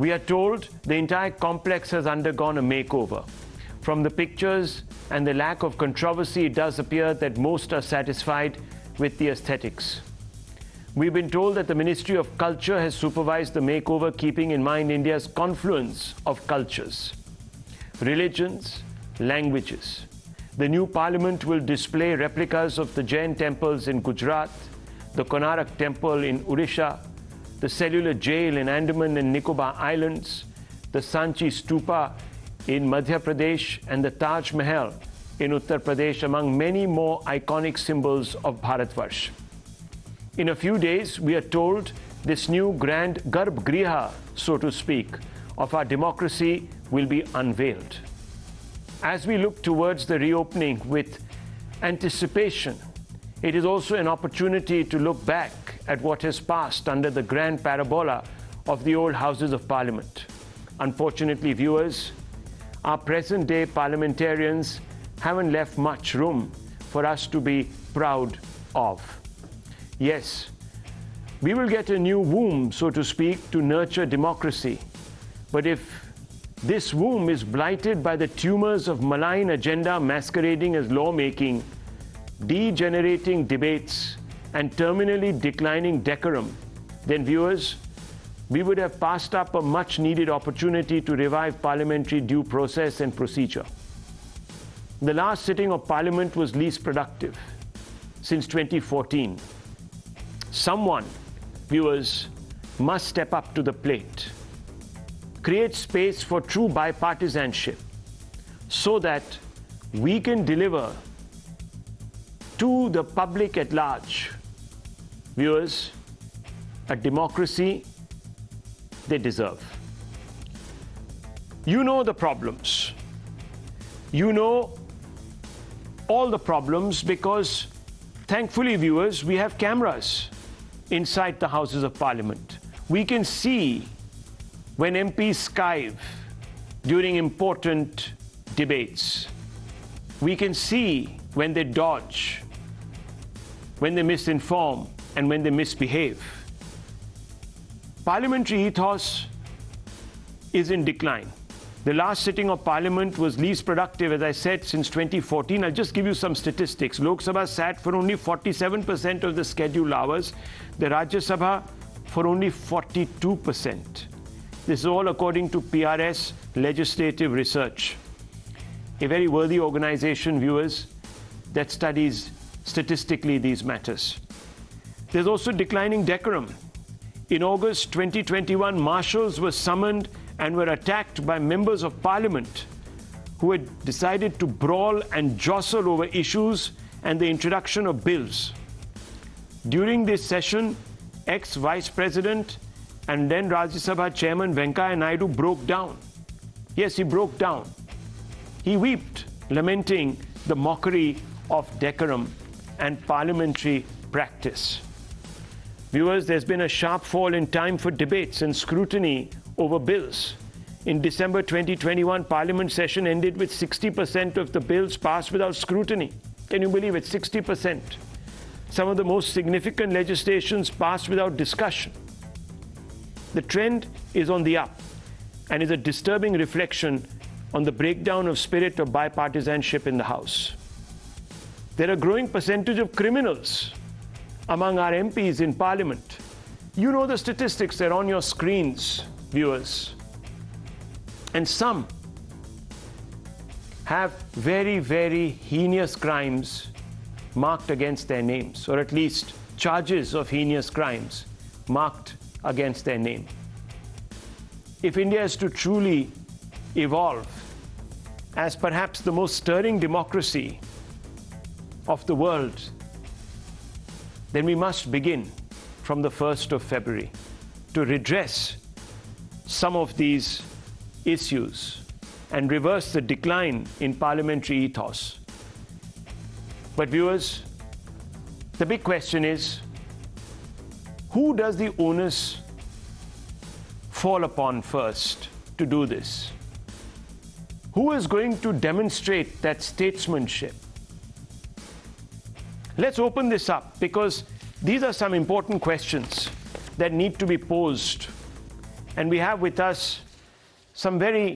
We are told the entire complex has undergone a makeover. From the pictures and the lack of controversy, it does appear that most are satisfied with the aesthetics. We've been told that the Ministry of Culture has supervised the makeover, keeping in mind India's confluence of cultures, religions, languages. The new parliament will display replicas of the Jain temples in Gujarat, the Konarak temple in Odisha, the cellular jail in Andaman and Nicobar Islands, the Sanchi Stupa in Madhya Pradesh, and the Taj Mahal in Uttar Pradesh, among many more iconic symbols of Bharatvarsh. In a few days, we are told this new grand Garbh Griha, so to speak, of our democracy will be unveiled. As we look towards the reopening with anticipation, it is also an opportunity to look back at what has passed under the grand parabola of the old Houses of Parliament. Unfortunately, viewers, our present day parliamentarians haven't left much room for us to be proud of. Yes, we will get a new womb, so to speak, to nurture democracy. But if this womb is blighted by the tumors of malign agenda masquerading as lawmaking, degenerating debates, and terminally declining decorum, then viewers, we would have passed up a much needed opportunity to revive parliamentary due process and procedure. The last sitting of parliament was least productive since 2014 someone, viewers, must step up to the plate, create space for true bipartisanship so that we can deliver to the public at large, viewers, a democracy they deserve. You know the problems. You know all the problems because, thankfully, viewers, we have cameras inside the Houses of Parliament. We can see when MPs skive during important debates. We can see when they dodge, when they misinform, and when they misbehave. Parliamentary ethos is in decline. The last sitting of Parliament was least productive, as I said, since 2014. I'll just give you some statistics. Lok Sabha sat for only 47% of the scheduled hours, the Rajya Sabha for only 42%. This is all according to PRS Legislative Research, a very worthy organization, viewers, that studies statistically these matters. There's also declining decorum. In August 2021, marshals were summoned and were attacked by members of parliament who had decided to brawl and jostle over issues and the introduction of bills. During this session, ex Vice President and then Rajya Sabha Chairman Venkaiah Naidu broke down. Yes, he broke down. He wept, lamenting the mockery of decorum and parliamentary practice. Viewers, there's been a sharp fall in time for debates and scrutiny over bills. In December 2021, Parliament session ended with 60% of the bills passed without scrutiny. Can you believe it? 60%. Some of the most significant legislations passed without discussion. The trend is on the up and is a disturbing reflection on the breakdown of spirit of bipartisanship in the House. There are growing percentage of criminals among our MPs in Parliament. You know the statistics, they're on your screens viewers. And some have very, very heinous crimes marked against their names, or at least charges of heinous crimes marked against their name. If India is to truly evolve as perhaps the most stirring democracy of the world, then we must begin from the 1st of February to redress some of these issues and reverse the decline in parliamentary ethos. But, viewers, the big question is who does the onus fall upon first to do this? Who is going to demonstrate that statesmanship? Let's open this up because these are some important questions that need to be posed. And we have with us some very